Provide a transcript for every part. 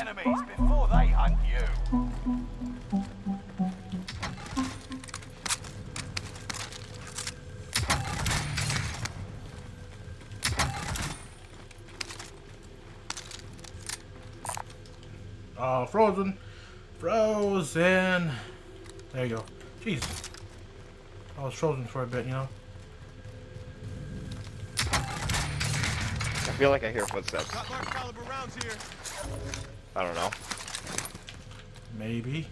enemies before they hunt you. Oh, frozen. Frozen. There you go. Jeez. I was frozen for a bit, you know? I feel like I hear footsteps. Got large caliber rounds here. I don't know. Maybe.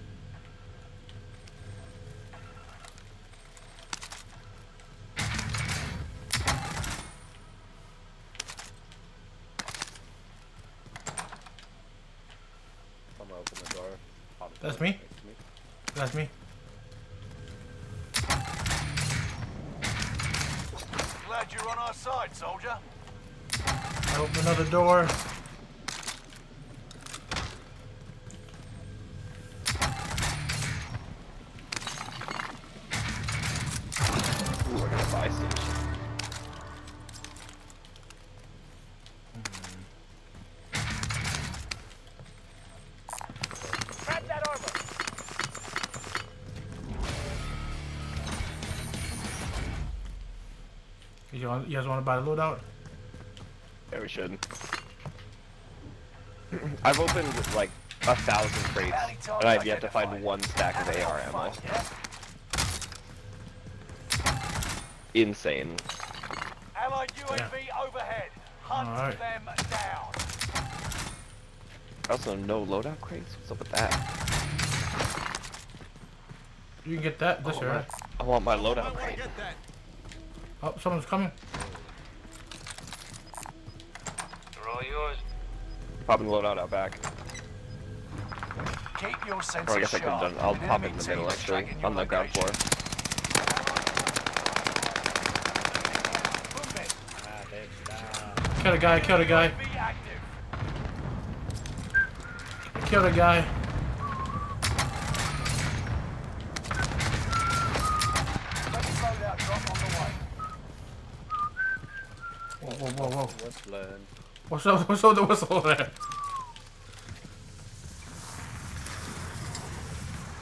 I'm gonna the door. That's me? me. That's me. Glad you're on our side, soldier. I open another door. Buy station. Grab that armor. You, want, you guys want to buy the loadout? Yeah, we should. I've opened like a thousand crates, and I've yet to find one stack of AR ammo. Insane. Allied UAV overhead. Hunt Alright. them down. Also, no loadout crates? What's up with that? You can get that this Oh, year, right? I want my loadout wanna crate. Oh, someone's coming. They're all yours. Popping the loadout out back. Keep your senses Or I guess I could have sharp. done. I'll pop it in the middle actually, tracking your on the ground floor. Bitch, down. Kill a guy, kill a guy, Be active. kill a guy. Whoa, whoa, whoa, whoa. Whistling. What's up? What's up the whistle there?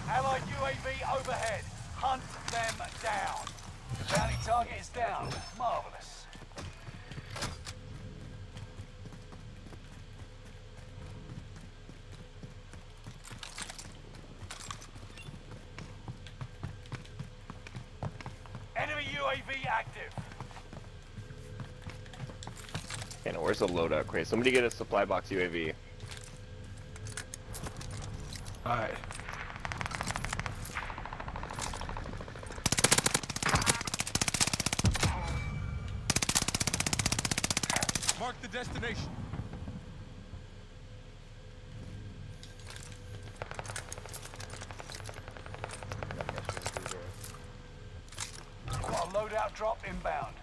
Allied UAV overhead. Hunt them down. The bounty target is down. Marvelous. Enemy UAV active. Okay, now where's the loadout crate? Somebody get a supply box UAV. Alright. Mark the destination. Got a loadout drop inbound.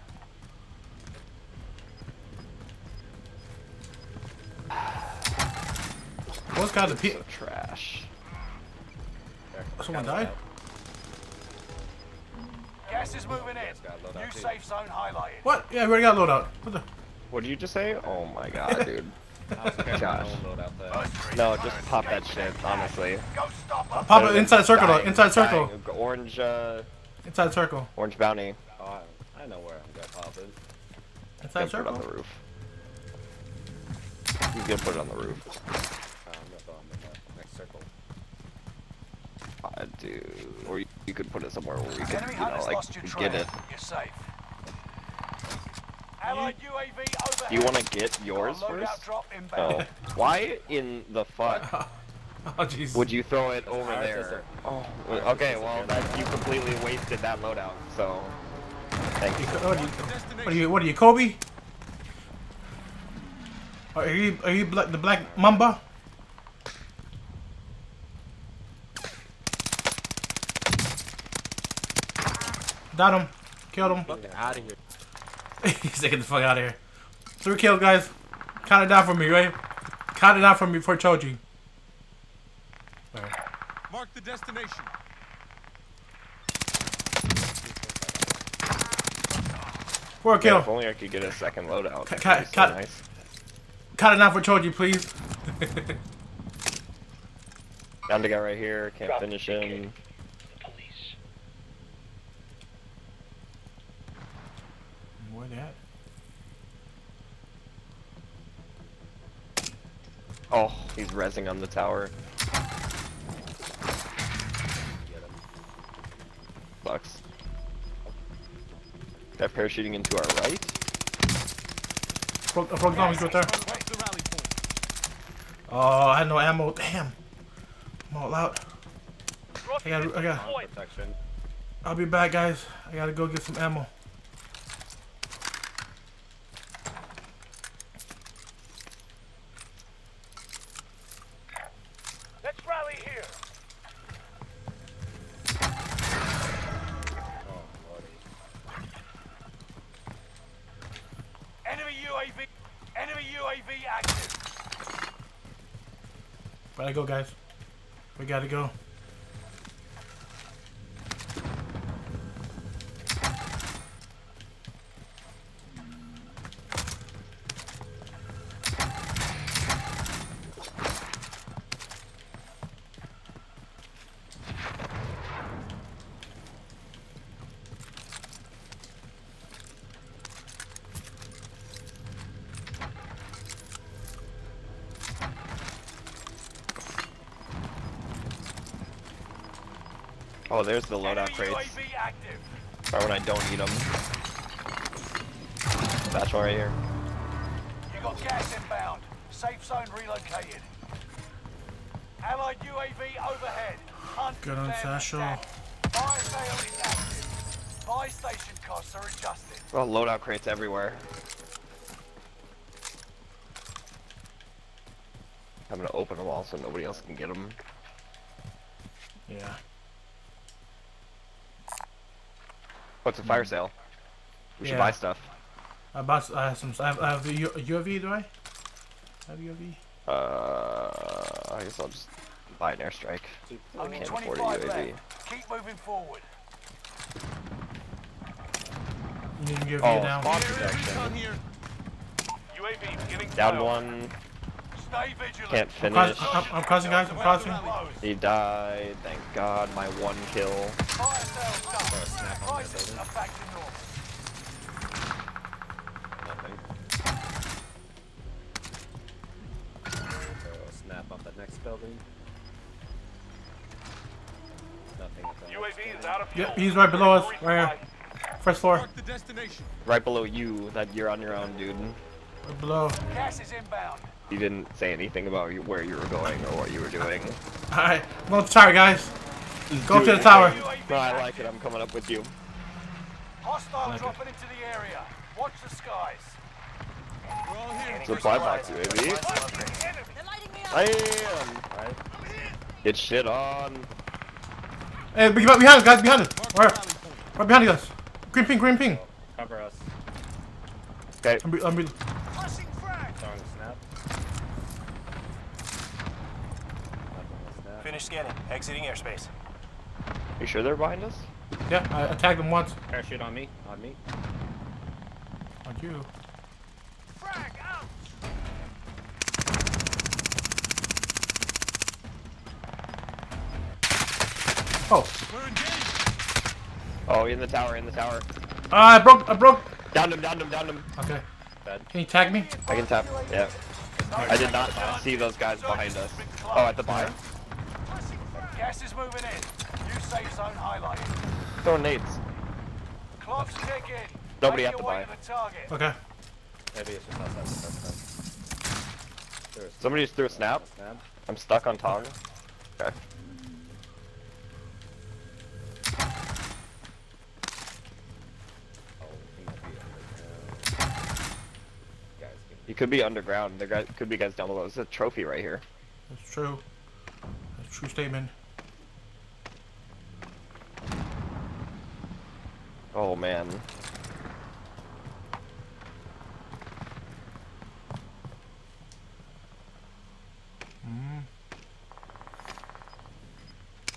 What's got the Piece pe- of trash. There. Someone died? Gas is moving in. got New too. safe zone highlighted. What? Yeah, we already got loadout. What the? What did you just say? Oh my god, dude. I was carrying my Gosh. own loadout there. Mercenaries No, just pop that shit, honestly. Go stop them. Pop Better it inside circle though. dying- Inside circle. dying. Orange, uh, Inside circle. orange bounty. Oh, I, I know where I'm gonna pop it. Inside Gonna put it on circle. the roof. He's gonna put it on the roof. Uh, I'm gonna throw him in the next circle. Uh, dude. Or you, you could put it somewhere where we could, Enemy you know, like, get it. You're safe. Allied UAV overhead. Do you want to get yours first? drop. Oh. Why in the fuck Oh jeez. would you throw it over Ours there? a- Oh, okay, well, that, you completely wasted that loadout, so... Thank you. What are you? What are you? What are you, Kobe? Are you? Are you black, the Black Mamba? Got him. Killed him. Get out of here. He's taking the fuck out of here. Three kills, guys. Count it down for me, right? Count it down for me for Choji. Alright. Mark the destination. Four Yeah, kill. if only I could get a second loadout. Cut- That'd be cut- so cut. nice. Count it down for Choji, please. Down the guy right here. Can't finish him. Where they at? Oh, he's rezzing on the tower. Get him. Sucks. That parachuting into our right? Broke, I broke zombies right there. Mark the rally point. Oh, I had no ammo. Damn. I'm all out. I gotta, I got. Protection. I'll be back, guys. I gotta go get some ammo. Let's rally here. Oh, lordy. Enemy UAV. Enemy UAV active. Gotta go, guys. We gotta go. Oh, there's the loadout crates. UAV active. Right when I don't need them. Satchel right here. You got gas inbound. Safe zone relocated. Allied UAV overhead. Hunt Good on them Satchel. down. Sale is active. Buy station costs are adjusted. Well, loadout crates everywhere. I'm gonna open them all so nobody else can get them. Yeah. What's a fire sale? We should buy stuff. I bought. I have some. I have, I have the U, UAV. Do I? I have UAV. Uh, I guess I'll just buy an airstrike. I can't afford a 25 UAV. Keep moving forward. You need to UAV Oh, down. spawn protection. UAV beginning Down flyover. one. Stay vigilant. Can't I'm, finish. cross, I'm, I'm crossing, guys. I'm crossing. He died. Thank God. My one kill. Fire snap on that are back to normal. Nothing. So snap up the next building. Nothing. at the next UAV is out of fuel. Yep, he's right below us. Right here. First floor. Mark the destination. Right below you. That you're on your own, dude. Right below. Gas is inbound. You didn't say anything about where you were going or what you were doing. Alright. Go to the tower, guys. Go to the tower. No, I like it. I'm coming up with you. Hostile Like it. dropping into the area. Watch the skies. We're all here. Supply box, UAV. Enemy. Damn. Right? Get shit on. Hey, behind us, guys. Behind us. Where? Right behind us. Green ping. Green ping. Cover us. Okay. I'm, I'm be- Flashing frag. Throwing a snap. Nothing will snap. Finish scanning. Exiting airspace. You sure they're behind us? yeah, I attacked them once. Parachute on me. On me. On you. Frag out. Oh. We're engaged. Oh, in the tower. In the tower. Ah, I broke. I broke. Downed him. Downed him. Downed him. Okay. Dead. Can you tag me? I can tap. Yeah. I did not see those guys behind us. Oh, at the bar. Gas is moving in. New safe zone highlighted. Throwing nades. Clocks tick in. Nobody Make at the buy. the. Okay. Maybe it's just outside the first time. Somebody just threw a uh, snap. Snap. I'm stuck on Tong. Okay. Oh, he might be underground. Guys, give He could be underground. There guys, could be guys down below. There's a trophy right here. That's true. That's a true statement. Oh man. Hmm.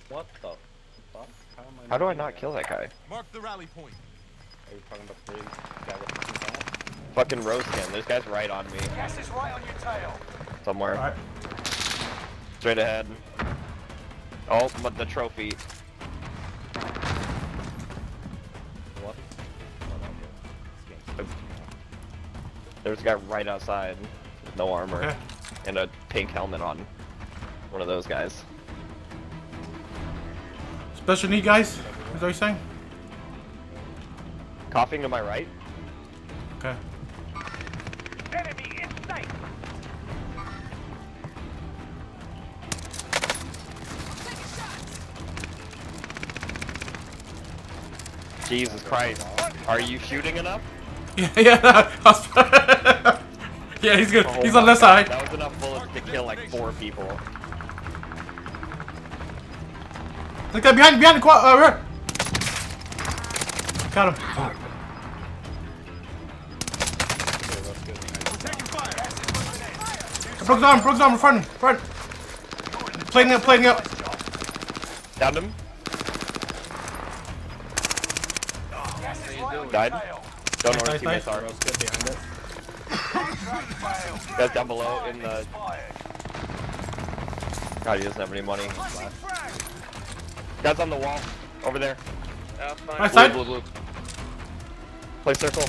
What the fuck? How am I How do I doing not kill that guy? Mark the rally point. Are you talking about the guy with the two? Fucking rose skin. There's guys right on me. Gas is right on your tail. Somewhere. Alright. Straight ahead. Oh, but the trophy. There's a guy right outside with no armor Okay. and a pink helmet on. One of those guys. Special need guys? Is that what you're saying? Coughing to my right. Okay. Enemy in sight. Jesus Christ. Are you shooting enough? Yeah, yeah. Yeah, he's good. Oh he's on the side. That was enough bullets to kill like four people. Look that behind, behind the quad. Uh, right. Got him. Okay, that's good. Nice. Broke his arm, broke his arm in front, front. Playing up, playing up. Downed him. Died. Fail. Don't know where Nice, his nice. teammates are. Rose good behind it. Guys down below in the. God, he doesn't have any money. Flashing. Guys on the wall. Over there. My Blue, side. blue, blue. Play circle.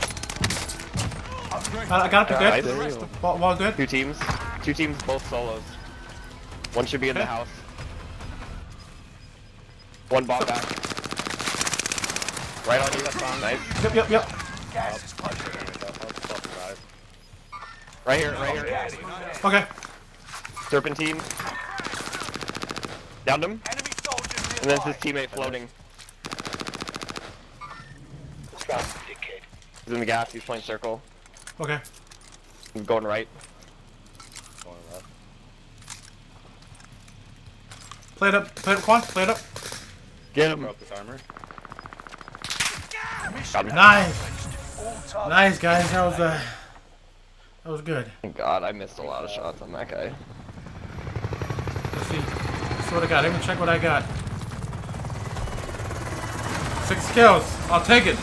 I I got it. Nice. Good. Wall, wall good. Two teams. Two teams, both solos. One should be in the house. One bomb back. Right on you. that's Nice. Yep, yep, yep. Gas is closing in. I'll, I'll survive. Right here, right here. Gas moving in. Okay. Serpentine. Downed him. And then his teammate floating. He's in the gas. He's playing circle. Okay. He's going right. Going left. Play it up. Play it up, Quan. Play it up. Get him. Broke his armor. Got him. Nice. Nice, guys. That was uh, that was good. Thank God, I missed a lot of shots on that guy. Let's see. Let's see what I got. Let me check what I got. Six kills. I'll take it.